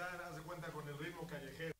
empezar, haz de cuenta, con el ritmo callejero.